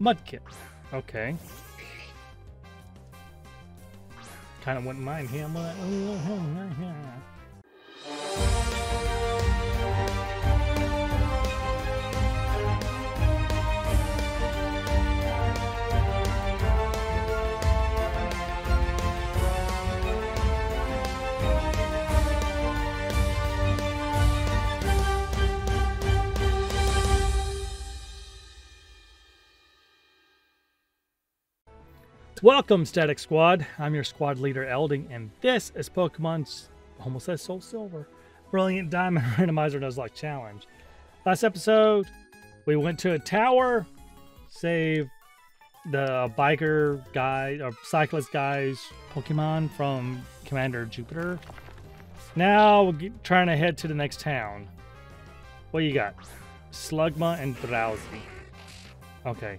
Mudkip. Okay. Kind of wouldn't mind him. Welcome, Static Squad. I'm your squad leader, Elding, and this is Pokemon's almost says Soul Silver Brilliant Diamond Randomizer Nuzlocke Challenge. Last episode, we went to a tower, saved the biker guy or cyclist guy's Pokemon from Commander Jupiter. Now we're trying to head to the next town. What you got? Slugma and Drowzee. Okay,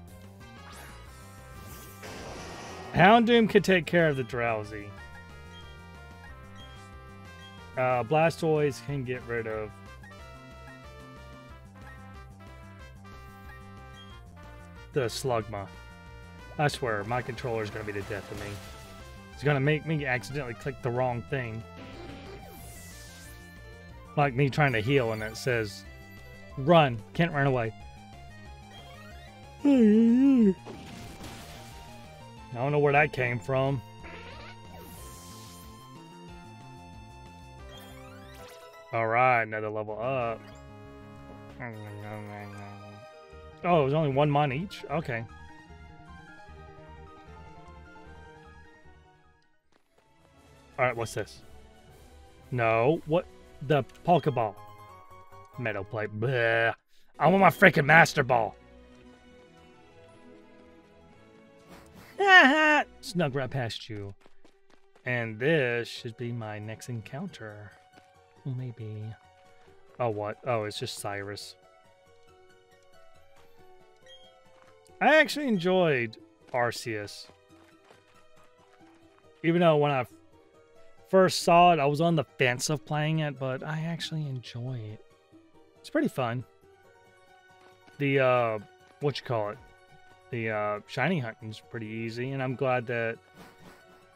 Houndoom could take care of the Drowzee. Uh, Blastoise can get rid of the Slugma. I swear, my controller is going to be the death of me. It's going to make me accidentally click the wrong thing. Like me trying to heal and it says, run, can't run away. I don't know where that came from. Alright, another level up. Oh, it was only one mon each? Okay. Alright, what's this? No, what? The Pokeball. Metal plate. Bleh. I want my freaking Master Ball. Snug right past you. And this should be my next encounter. Maybe. Oh, what? Oh, it's just Cyrus. I actually enjoyed Arceus. Even though when I first saw it, I was on the fence of playing it, but I actually enjoy it. It's pretty fun. The, uh, what you call it? The uh, shiny hunting's pretty easy, and I'm glad that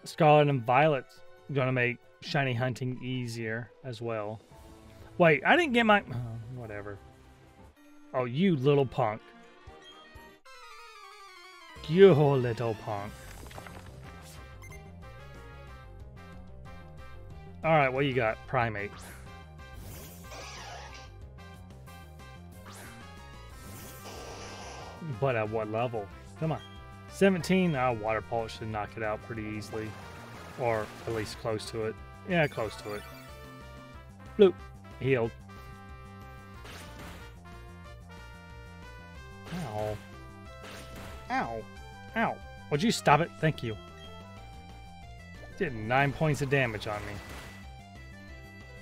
Scarlet and Violet's gonna make shiny hunting easier as well. Wait, I didn't get my... Oh, whatever. Oh, you little punk. You little punk. Alright, what you got? Primeape. But at what level? Come on. 17, uh, Water Pulse should knock it out pretty easily. Or at least close to it. Yeah, close to it. Bloop. Healed. Ow. Ow. Ow. Would you stop it? Thank you. Did nine points of damage on me.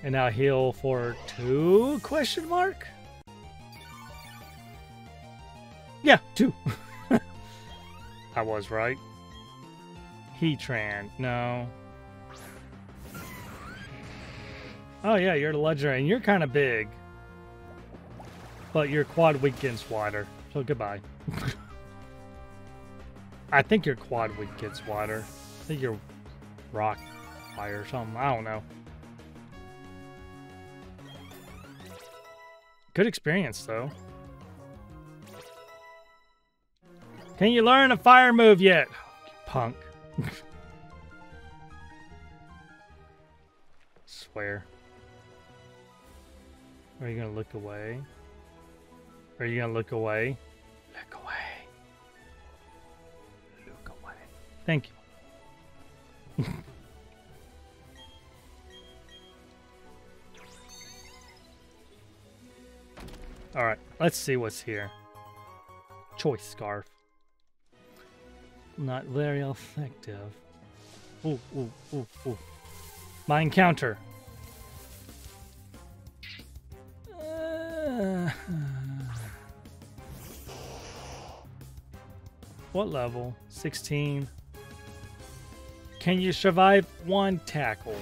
And now heal for two question mark? Yeah, two. I was right. Heatran, no. Oh yeah, you're legendary, and you're kind of big. But your quad against water, so goodbye. I think your quad weak gets water. I think you're rock fire or something. I don't know. Good experience, though. Can you learn a fire move yet? Punk. Swear. Are you gonna look away? Are you gonna look away? Look away. Look away. Thank you. Alright, let's see what's here. Choice scarf. Not very effective. Ooh, ooh, ooh, ooh. My encounter. Uh, what level? 16. Can you survive one tackle?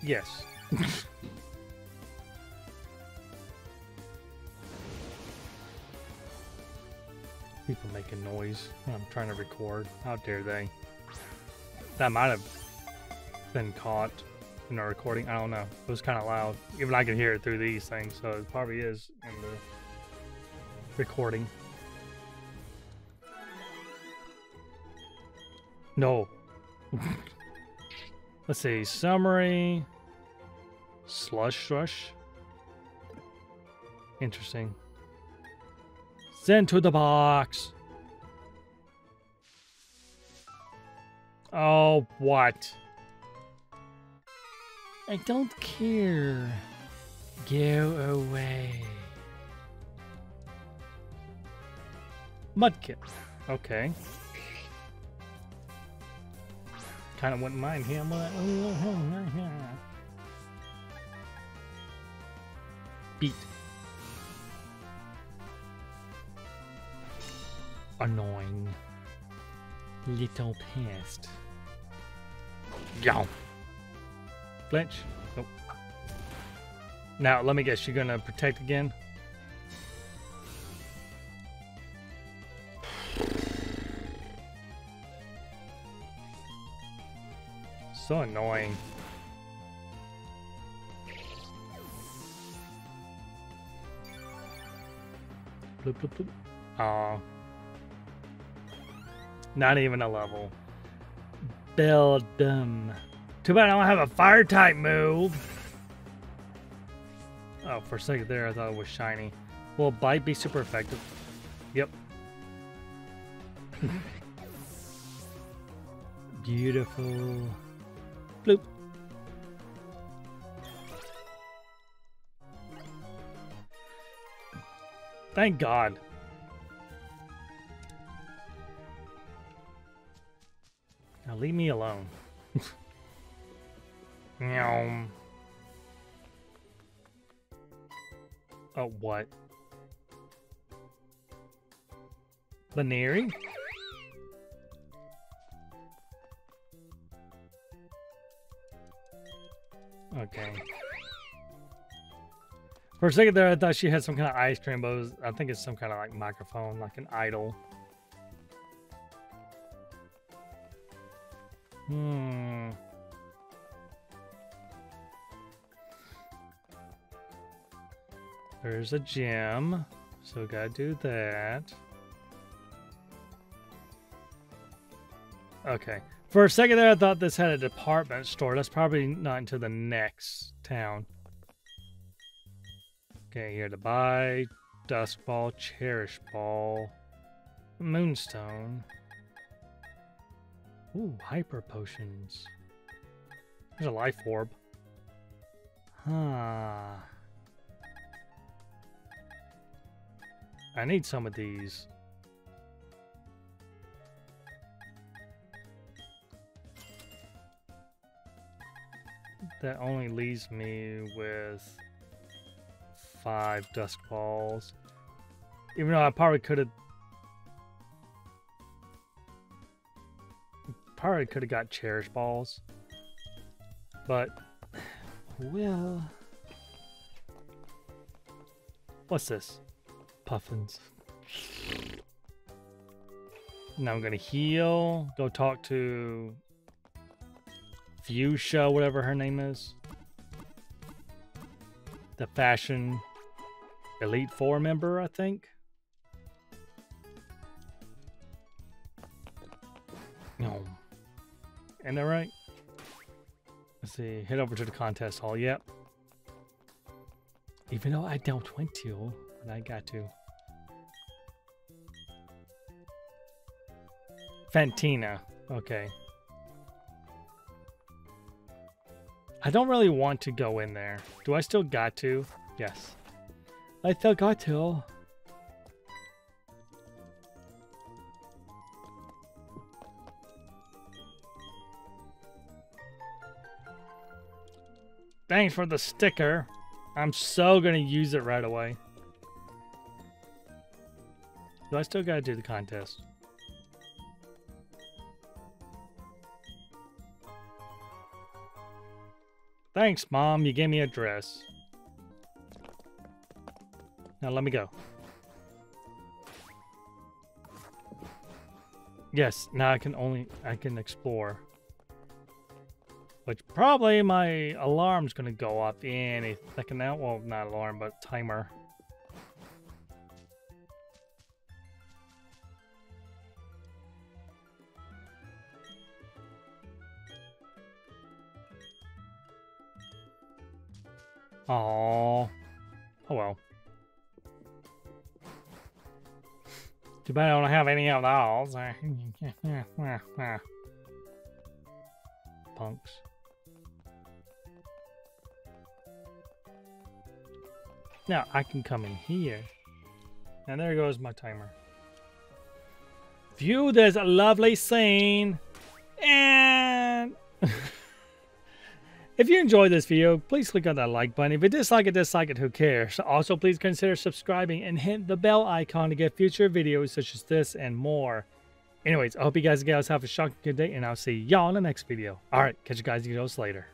Yes. People making noise when I'm trying to record. How dare they? That might have been caught in the recording. I don't know. It was kind of loud. Even I can hear it through these things, so it probably is in the recording. No. Let's see. Summary. Slush Rush. Interesting. Send to the box. Oh, what? I don't care. Go away. Mudkip. Okay. Kind of wouldn't mind him. Oh, Beat. Annoying. Little pest. Yow. Flinch. Nope. Now, let me guess, you're gonna protect again? So annoying. Bloop, bloop, bloop. Aw. Not even a level. Build them. Too bad I don't have a fire type move. Oh, for a second there, I thought it was shiny. Will bite be super effective? Yep. Beautiful. Bloop. Thank God. Now leave me alone. Meow. Oh, what? Baneri? Okay. For a second there, I thought she had some kind of ice cream, but was, I think it's some kind of like microphone, like an idol. Hmm. There's a gym, so gotta do that. Okay. For a second there, I thought this had a department store. That's probably not into the next town. Okay, here to buy. Dusk Ball, Cherish Ball, Moonstone. Ooh, Hyper Potions. There's a Life Orb. Huh. I need some of these. That only leaves me with five dusk balls. Even though I probably could have probably could have got cherish balls. But well What's this? Poffins. Now I'm gonna heal, go talk to Fuchsia, whatever her name is. The fashion Elite Four member, I think. No. Ain't that right? Let's see. Head over to the contest hall. Yep. Even though I don't want to, but I got to. Fantina. Okay. I don't really want to go in there. Do I still got to? Yes. I still got to. Thanks for the sticker. I'm so gonna use it right away. Do I still gotta do the contest? Thanks, Mom. You gave me a dress. Now let me go. Yes, now I can only I can explore. Which probably my alarm's gonna go off any second now. Well, not alarm, but timer. Oh, oh well. Too bad I don't have any of those. Punks. Now I can come in here. And there goes my timer. View this lovely scene. And if you enjoyed this video, please click on that like button. If you dislike it, dislike it, who cares? Also, please consider subscribing and hit the bell icon to get future videos such as this and more. Anyways, I hope you guys and gals have a shocking good day, and I'll see y'all in the next video. Alright, catch you guys and girls later.